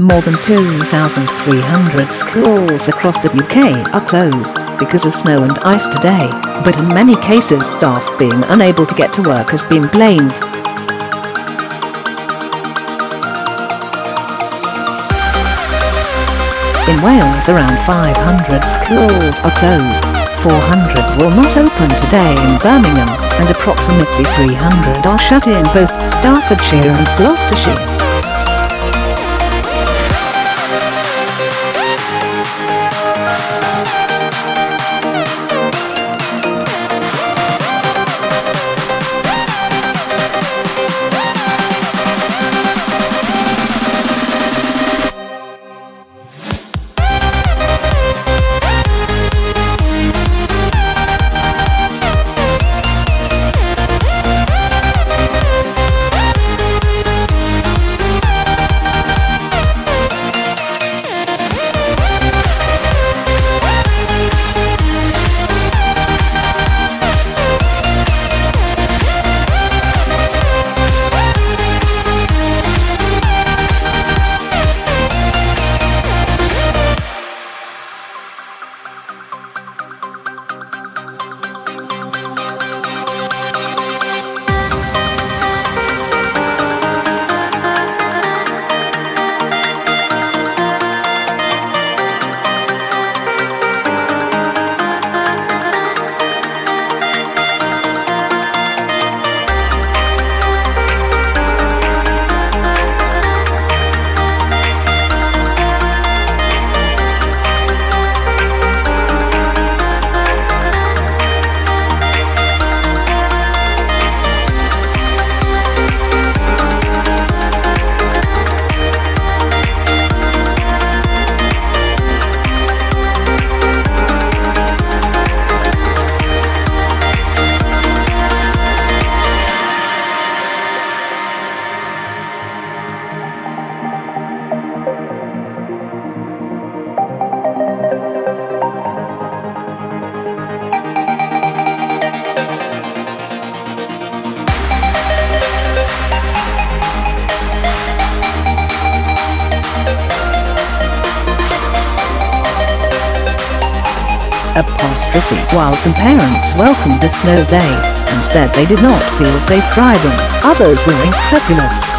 More than 2,300 schools across the UK are closed because of snow and ice today, but in many cases staff being unable to get to work has been blamed. In Wales around 500 schools are closed, 400 will not open today in Birmingham, and approximately 300 are shut in both Staffordshire and Gloucestershire. While some parents welcomed a snow day and said they did not feel safe driving, others were incredulous.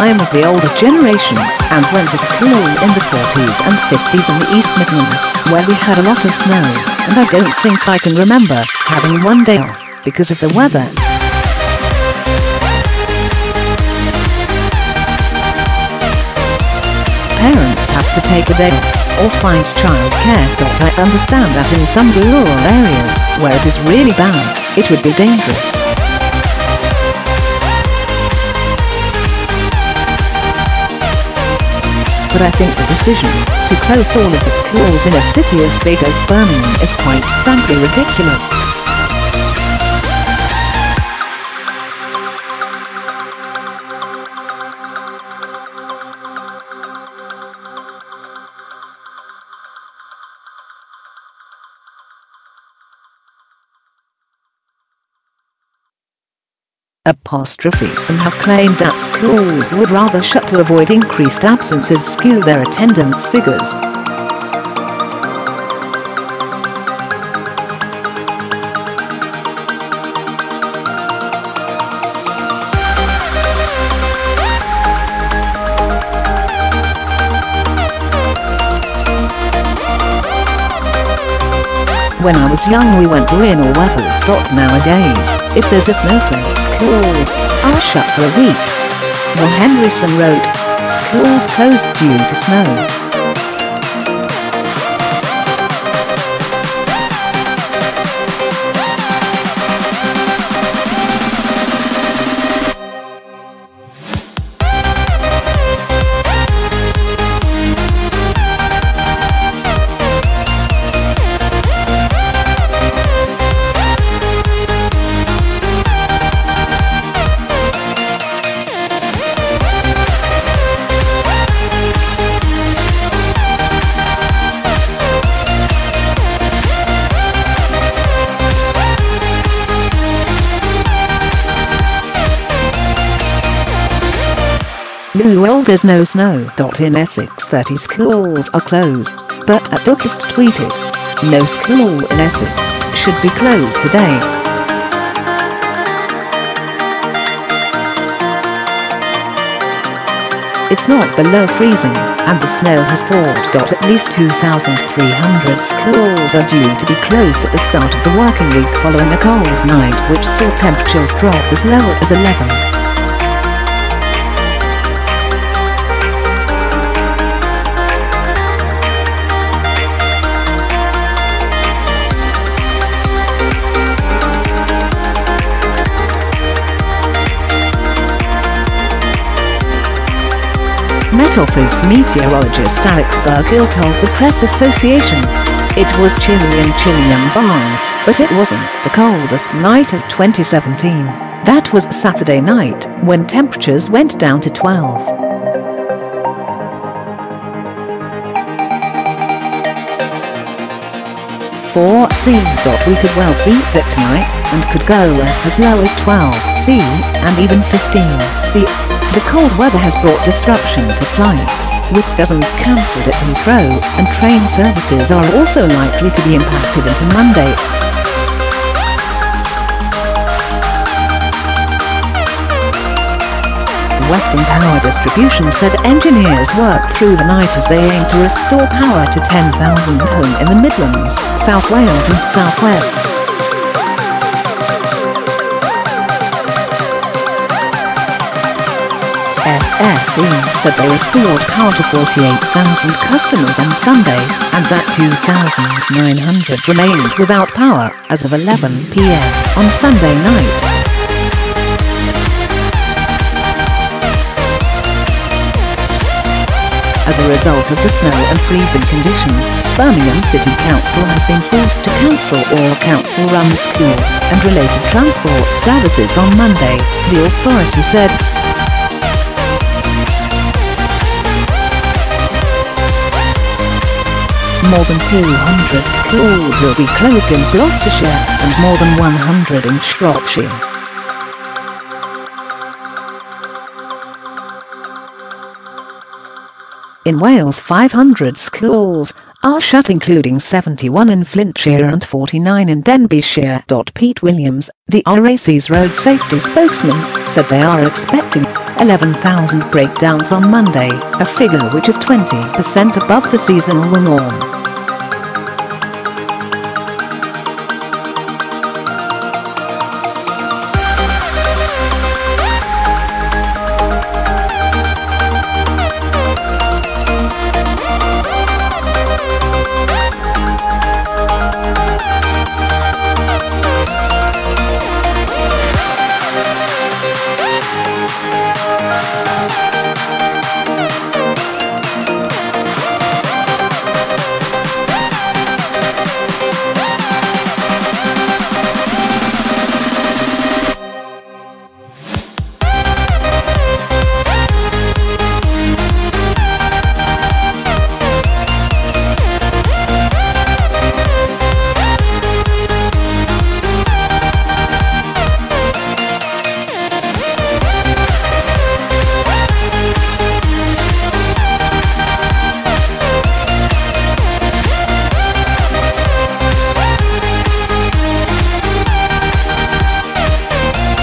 I am of the older generation and went to school in the 40s and 50s in the East Midlands, where we had a lot of snow, and I don't think I can remember having one day off because of the weather. Parents have to take a day off or find childcare. I understand that in some rural areas, where it is really bad, it would be dangerous. But I think the decision to close all of the schools in a city as big as Birmingham is quite frankly ridiculous. Apostrophe some have claimed that schools would rather shut to avoid increased absences skew their attendance figures. When I was young we went to in or weathers. Nowadays, if there's a snowflake schools are shut for a week. Will Henryson wrote, schools closed due to snow. Well there's no snow. In Essex 30 schools are closed, but at Duckist tweeted, no school in Essex should be closed today. It's not below freezing, and the snow has thawed. At least 2,300 schools are due to be closed at the start of the working week following a cold night which saw temperatures drop as low as 11. Met Office meteorologist Alex Burkill told the Press Association. It was chilly in Chillingham Barns, but it wasn't the coldest night of 2017. That was Saturday night, when temperatures went down to 12. Four C. We could well beat that tonight, and could go as low as 12 C, and even 15 C. The cold weather has brought disruption to flights, with dozens cancelled at Heathrow, and train services are also likely to be impacted into Monday. Western Power Distribution said engineers worked through the night as they aim to restore power to 10,000 homes in the Midlands, South Wales and South West. SSE said they restored power to 48,000 customers on Sunday, and that 2,900 remained without power as of 11 p.m. on Sunday night. As a result of the snow and freezing conditions, Birmingham City Council has been forced to cancel all council-run school and related transport services on Monday, the authority said. More than 200 schools will be closed in Gloucestershire and more than 100 in Shropshire. In Wales 500 schools are shut including 71 in Flintshire and 49 in Denbighshire. Pete Williams, the RAC's road safety spokesman, said they are expecting 11,000 breakdowns on Monday, a figure which is 20% above the seasonal norm.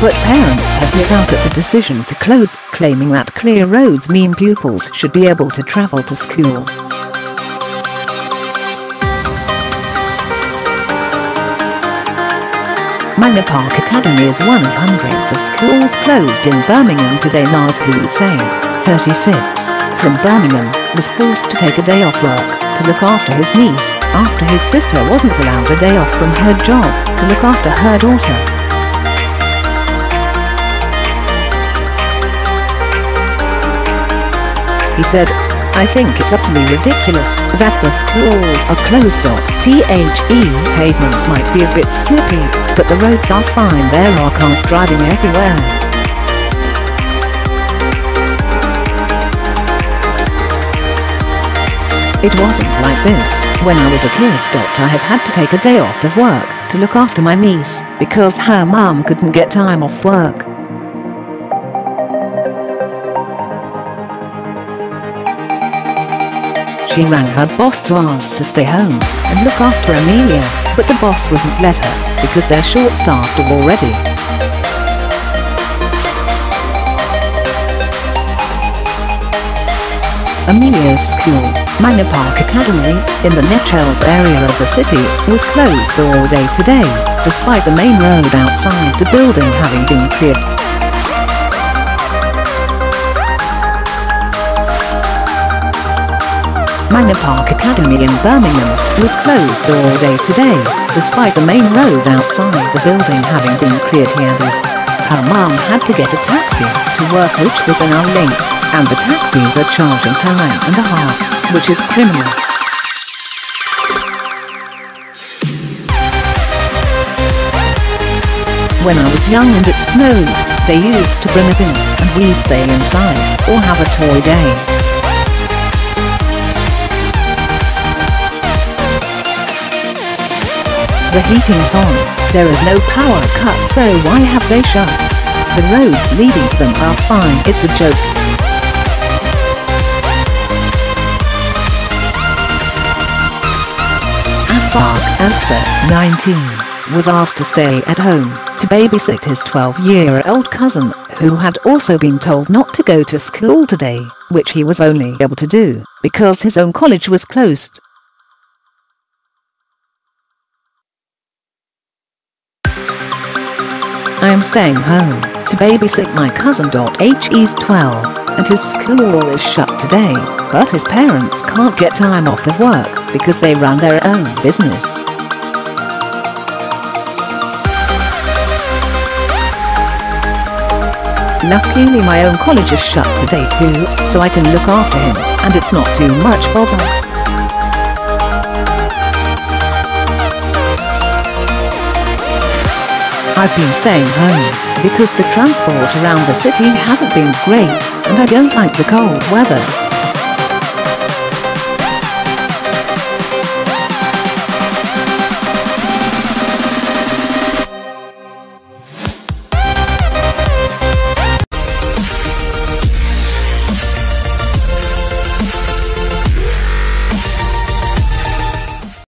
But parents have hit out at the decision to close, claiming that clear roads mean pupils should be able to travel to school. Manor Park Academy is one of hundreds of schools closed in Birmingham today Naz Hussain, 36, from Birmingham, was forced to take a day off work to look after his niece after his sister wasn't allowed a day off from her job to look after her daughter. He said, I think it's utterly ridiculous that the schools are closed. The pavements might be a bit slippy, but the roads are fine there are cars driving everywhere. It wasn't like this when I was a kid. Doctor, I have had to take a day off of work to look after my niece because her mum couldn't get time off work. She rang her boss to ask to stay home and look after Amelia, but the boss wouldn't let her because they're short-staffed already. Amelia's school, Manor Park Academy, in the Nechells area of the city, was closed all day today, despite the main road outside the building having been cleared. Manor Park Academy in Birmingham was closed all day today, despite the main road outside the building having been cleared he added. Her mum had to get a taxi to work which was an hour late, and the taxis are charging time and a half, which is criminal. When I was young and it snowed, they used to bring us in, and we'd stay inside, or have a toy day. The heating's on, there is no power cut so why have they shut? The roads leading to them are fine, it's a joke. Afaq answer, 19, was asked to stay at home to babysit his 12-year-old cousin, who had also been told not to go to school today, which he was only able to do because his own college was closed. I am staying home to babysit my cousin. He's 12 and his school is shut today, but his parents can't get time off of work because they run their own business. Luckily my own college is shut today too, so I can look after him, and it's not too much bother. I've been staying home because the transport around the city hasn't been great and I don't like the cold weather.